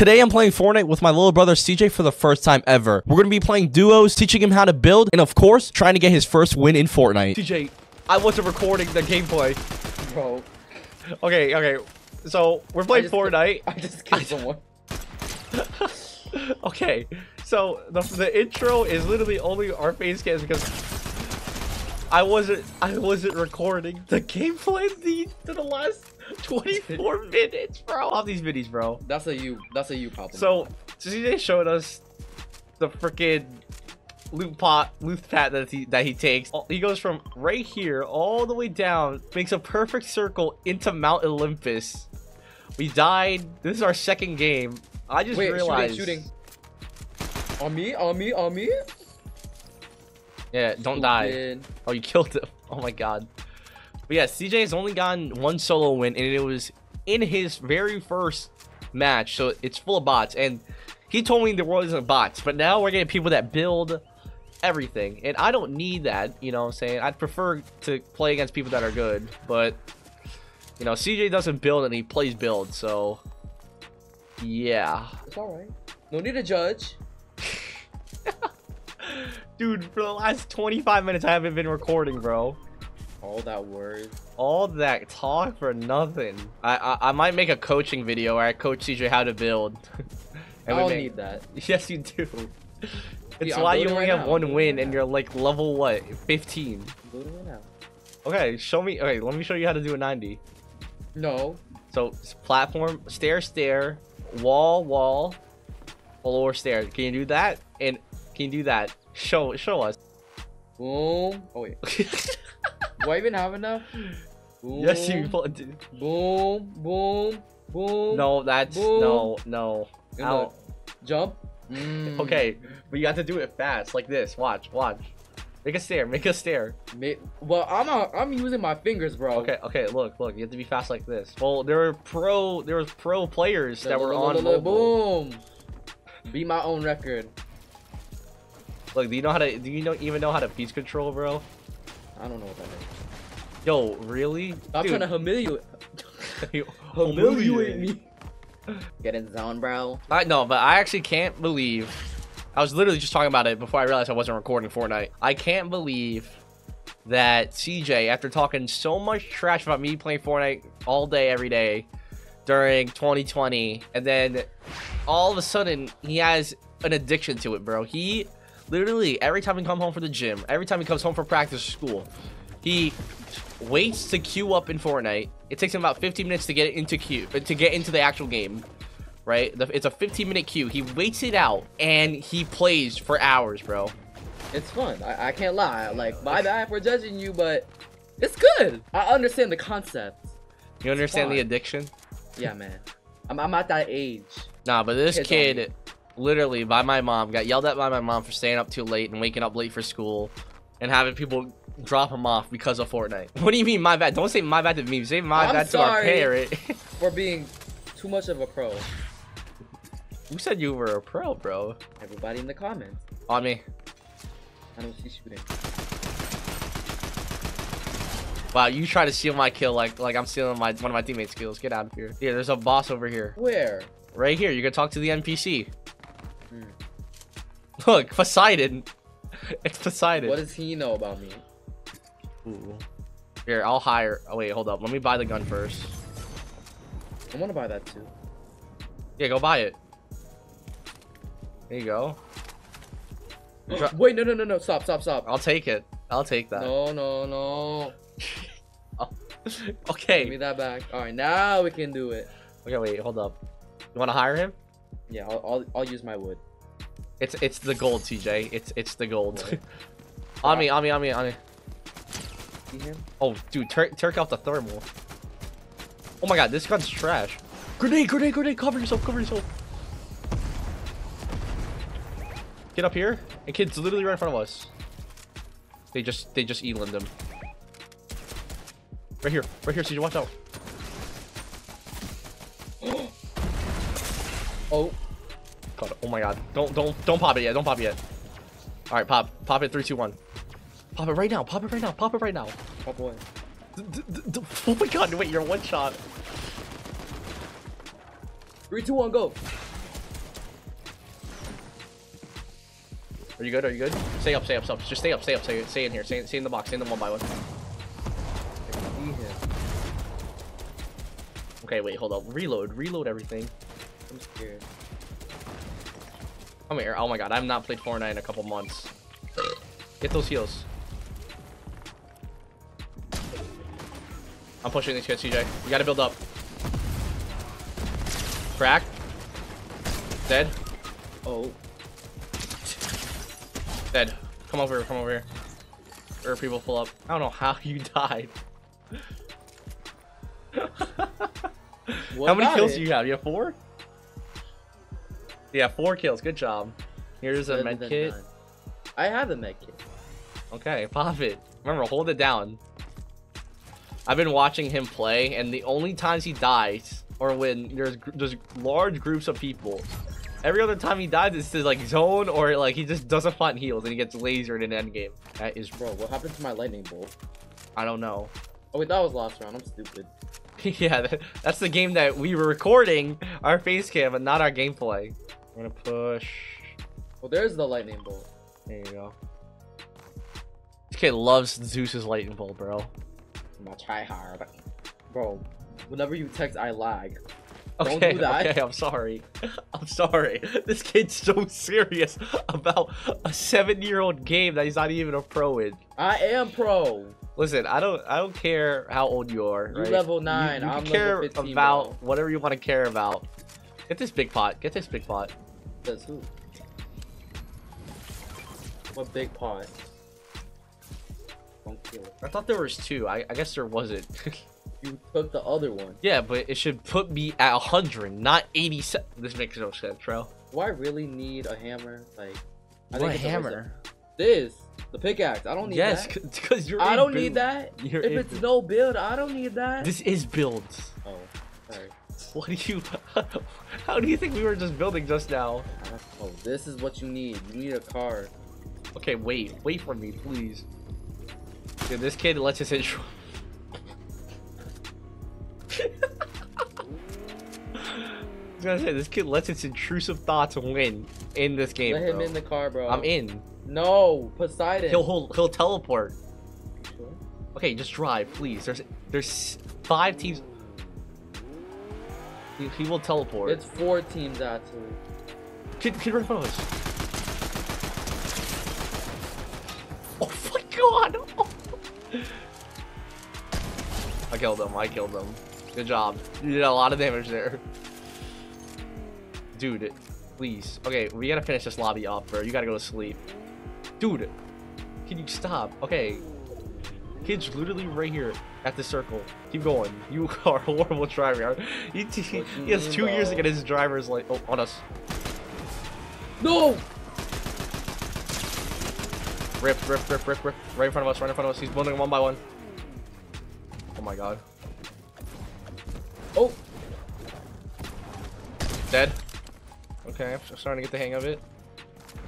Today I'm playing Fortnite with my little brother CJ for the first time ever. We're going to be playing duos, teaching him how to build, and of course, trying to get his first win in Fortnite. CJ, I wasn't recording the gameplay. Bro, Okay, okay. So, we're playing just- Fortnite. I just killed someone. okay, so the, the intro is literally only our face cams because I wasn't I wasn't recording the gameplay the to the last 24 minutes, bro. All these videos, bro. That's a you. That's a you problem. So CJ showed us the freaking loot pot loot pat that he that he takes. He goes from right here all the way down, makes a perfect circle into Mount Olympus. We died. This is our second game. I just wait, realized. shooting, shooting. On me, on me, on me. Yeah, don't die. Oh, you killed him. Oh my god. But yeah, CJ has only gotten one solo win, and it was in his very first match, so it's full of bots. And he told me there wasn't bots, but now we're getting people that build everything. And I don't need that, you know what I'm saying? I'd prefer to play against people that are good, but, you know, CJ doesn't build and he plays build, so, yeah. It's all right. No need to judge. Dude, for the last 25 minutes, I haven't been recording, bro. All that word. All that talk for nothing. I I, I might make a coaching video where I coach CJ how to build. I we don't make- need that. Yes, you do. It's why you only right have now. one win building and you're like level what? 15. I'm building it now. Okay, show me. Okay, let me show you how to do a 90. No. So platform, stair, stair, wall, wall, floor, stair. Can you do that? And can you do that? Show show us. Boom. Oh wait. Do I even have enough? Boom. yes, you. did. Boom. Boom. Boom. No, that's Boom. no, no. And Ow. look. Jump. Mm. Okay, but you have to do it fast, like this. Watch, watch. Make a stair, make a stair. Well, I'm a, I'm using my fingers, bro. Okay, okay, look, look. You have to be fast like this. Well, there were pro, there was pro players that were on mobile. Boom. Beat my own record. Look, do you know how to? Do you know even know how to piece control, bro? I don't know what that is. Yo, really? Stop Dude, trying to humiliate you- humiliate me. Get in the zone, bro. I know, but I actually can't believe. I was literally just talking about it before I realized I wasn't recording Fortnite. I can't believe that CJ, after talking so much trash about me playing Fortnite all day, every day during 2020, and then all of a sudden he has an addiction to it, bro. He literally every time he come home from the gym, every time he comes home from practice or school, he waits to queue up in Fortnite. It takes him about 15 minutes to get into queue uh, to get into the actual game right? It's a 15 minute queue. He waits it out and he plays for hours, bro. It's fun. I, I can't lie. Like, my bad for judging you, but it's good. I understand the concept. You understand the addiction? Yeah, man. I'm, I'm at that age. Nah, but this Kids kid, literally by my mom, got yelled at by my mom for staying up too late and waking up late for school, and having people drop him off because of Fortnite. What do you mean my bad? Don't say my bad to me. Say my I'm bad to our parent. For being too much of a pro. Who said you were a pro, bro? Everybody in the comments. On me. I don't see shooting. Wow, you try to steal my kill like like I'm stealing my one of my teammates' kills. Get out of here. Yeah, there's a boss over here. Where? Right here. You can talk to the NPC. Hmm. Look, Poseidon. It's Poseidon. What does he know about me? Ooh. Here, I'll hire. Oh wait, hold up. Let me buy the gun first. I want to buy that too. Yeah, go buy it. There you go. Wait, no, no, no, no. Stop, stop, stop. I'll take it. I'll take that. No, no, no. Okay. Give me that back. All right, now we can do it. Okay, wait, hold up. You want to hire him? Yeah, I'll, I'll, I'll use my wood. It's it's the gold, TJ. It's it's the gold. On me, on me, on me, on me. See him? Oh, dude, Turk Turk out the thermal. Oh my god, this gun's trash. Grenade, grenade, grenade. Cover yourself, cover yourself. Get up here. And kid's literally right in front of us. They just they just elined him. Right here, right here, CJ, watch out. Oh. God. Oh my god. Don't don't don't pop it yet. Don't pop it yet. Alright, pop. Pop it. Three, two, one. Pop it right now. Pop it right now. Pop it right now. Oh boy. D oh my god, wait, you're one shot. Three, two, one, go. Are you good? Are you good? Stay up, stay up, stay up. Just stay up, stay up, stay, stay in here. Stay, stay in the box. Stay in the one by one. Okay, wait, hold up. Reload, reload everything. I'm scared. Come here. Oh my god, I've not played Fortnite in a couple months. Get those heals. I'm pushing these kids, CJ. You gotta build up. Crack. Dead. Oh, Dead. Come over here, come over here. Are people pull up? I don't know how you died. how many kills it? do you have? You have four? Yeah, four kills. Good job. Here's a med kit. I have a med kit. Okay, pop it. Remember, hold it down. I've been watching him play, and the only times he dies, or when there's there's large groups of people, every other time he dies, it's to like zone or like he just doesn't find heals and he gets lasered in an endgame. That is, Bro, what happened to my lightning bolt? I don't know. Oh wait, that was last round. I'm stupid. yeah, that, that's the game that we were recording our face cam, but not our gameplay. I'm gonna push. Well, there's the lightning bolt. There you go. This kid loves Zeus's lightning bolt, bro. My try hard. Bro, whenever you text, I lag. Don't Okay, do that. okay, I'm sorry. I'm sorry. This kid's so serious about a seven-year-old game that he's not even a pro in. I am pro. Listen, I don't, I don't care how old you are. You right? level nine, You, can I'm care level 15, about bro. whatever you want to care about. Get this big pot. Get this big pot. Says who? What big pot? Don't kill. I thought there was two. I, I guess there wasn't. You took the other one. yeah, but it should put me at 100, not 87. This makes no sense, bro. Do I really need a hammer? Like, I What it's a hammer? This, the pickaxe. I don't need that. Yes, because you're. I don't build. need that. You're if it's build. no build, I don't need that. This is builds. Oh, sorry. What do you? How do you think we were just building just now? Oh, this is what you need. You need a car. Okay, wait, wait for me, please. Dude, this kid lets his intro. I was gonna say this kid lets his intrusive thoughts win in this game. Let him bro. in the car, bro. I'm in. No, Poseidon. He'll he'll, he'll teleport. Sure. Okay, just drive, please. There's there's five teams. He, he will teleport. It's four teams actually. Kid, kid right in front of us. Oh my god! I killed him. I killed him. Good job. You did a lot of damage there. Dude, please. Okay, we gotta finish this lobby up, bro. You gotta go to sleep. Dude, can you stop? Okay. Kid's literally right here at the circle. Keep going. You are a horrible driver. He, he, he has mean, two years to get his driver's like oh, on us. No. Rip, rip, rip, rip, rip. Right in front of us, right in front of us. He's building one by one. Oh my god. Oh. Dead. Okay, I'm starting to get the hang of it.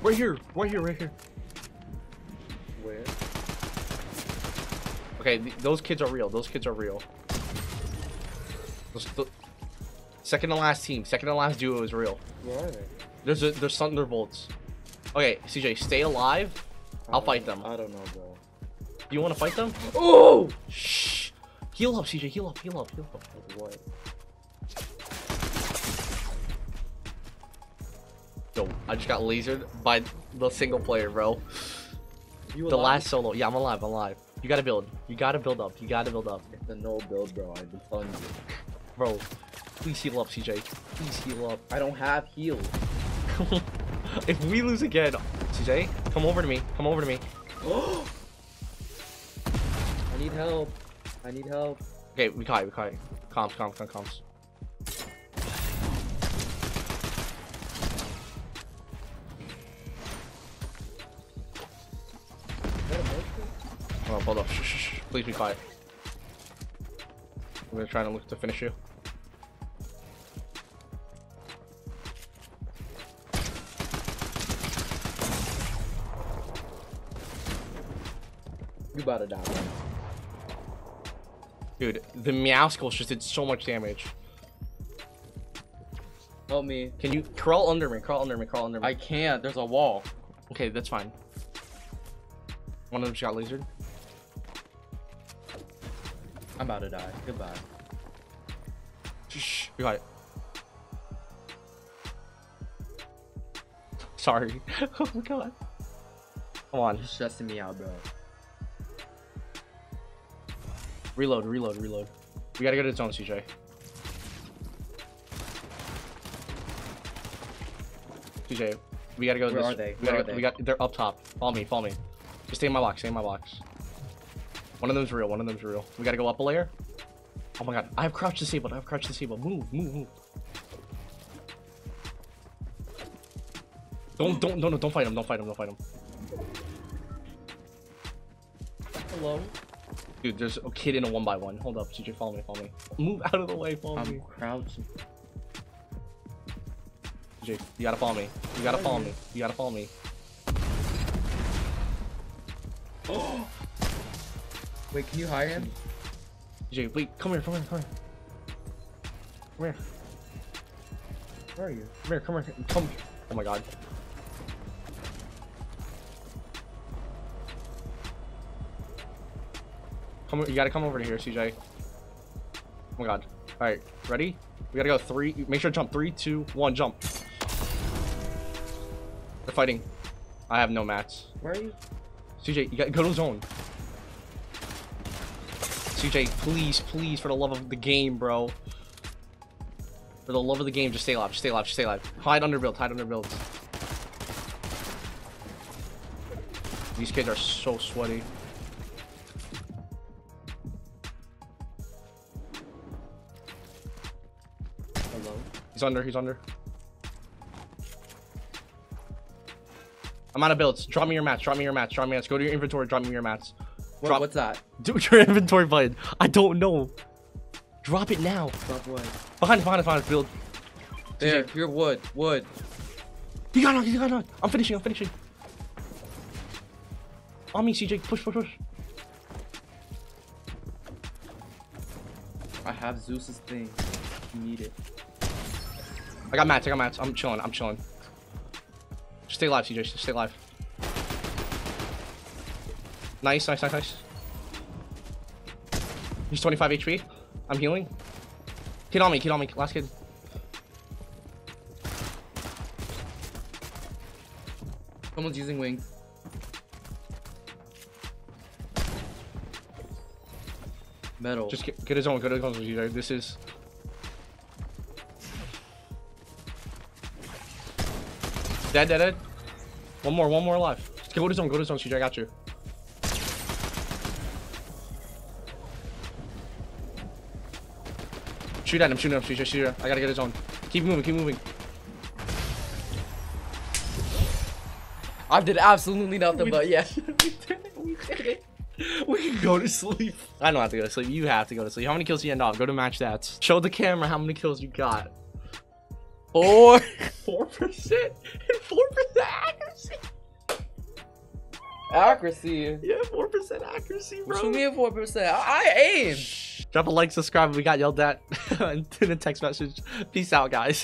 Right here, right here, right here. Where? Okay, th those kids are real. Those kids are real. Those, th second to last team, second to last duo is real. They? There's a, there's Thunderbolts. Okay, CJ, stay alive. I'll fight know. them. I don't know, bro. You want to fight them? Oh. Shh. Heal up, CJ. Heal up. Heal up. Heal up. What? Yo, I just got lasered by the single player, bro. You The alive? last solo. Yeah, I'm alive. I'm alive. You gotta build. You gotta build up. You gotta build up. It's a no build, bro. I've been telling you. Bro, please heal up, CJ. Please heal up. I don't have heals. if we lose again, CJ, come over to me. Come over to me. I need help. I need help. Okay, we caught it. We caught it. Comms, comms, comms, comms. Hold on, hold up. Shh, shh, shh. Please be quiet. We're trying to look to finish you. You about to die. Bro. Dude, the Meowscles just did so much damage. Help me. Can you crawl under me? Crawl under me. Crawl under me. I can't. There's a wall. Okay, that's fine. One of them got lasered. I'm about to die. Goodbye. Shh, you got it. Sorry. oh my god. Come on. You're stressing me out, bro. Reload, reload, reload. We gotta go to the zone, CJ. CJ, we gotta go. Where this, are they? We, gotta, are they? we got. They're up top. Follow me. Follow me. Just stay in my box. Stay in my box. One of them's real. One of them's real. We gotta go up a layer. Oh my god! I have crouch disabled. I have crouch disabled. Move, move, move. Don't, don't, don't, don't fight him. Don't fight him. Don't fight him. Hello? Dude, there's a kid in a one by one. Hold up, CJ. Follow me. Follow me. Move out of the way. Follow me. I'm crouching. CJ, you gotta follow me. You gotta follow me. You gotta follow me. Oh! Wait, can you hire him? CJ, wait, come here, come here, come here. Come here, Where are you? come here, come here, come. here. Oh my god. Come, you gotta come over to here, CJ. Oh my god. All right, ready? We gotta go three. Make sure to jump. Three, two, one, jump. They're fighting. I have no mats. Where are you? CJ, you gotta go to zone. CJ, please, please, for the love of the game, bro. For the love of the game, just stay alive, just stay alive, just stay alive. Hide under builds, hide under builds. These kids are so sweaty. Hello? He's under, he's under. I'm out of builds. Drop me your mats, drop me your mats, drop me your mats. Go to your inventory, drop me your mats. What, Drop- what's that? Do your inventory button. I don't know. Drop it now. Drop wood. Behind us, behind us, behind us, build. There, you're wood. Wood. You got knocked, you got knocked. I'm finishing, I'm finishing. On me, CJ. Push, push, push. I have Zeus's thing. You need it. I got mats, I got mats. I'm chilling, I'm chilling. Just stay alive, CJ. Just stay alive. Nice, nice, nice, nice. He's 25 HP. I'm healing. Kid on me, kid on me. Last kid. Someone's using wings. Metal. Just get, get his own, get his own, CJ. This is... Dead, dead, dead. One more, one more alive. Just go to zone, go to zone, CJ. I got you. Shoot at him, shoot at him, shoot at him. I gotta get his own. Keep moving, keep moving. I did absolutely nothing, but yeah. we did it. We can go to sleep. I don't have to go to sleep. You have to go to sleep. How many kills do you end off? Go to match stats. Show the camera how many kills you got. Four. Four percent and four percent accuracy. Accuracy. Yeah, four percent accuracy, bro. What you mean four percent? I, I aimed. Drop a like, subscribe. We got yelled at in a text message. Peace out, guys.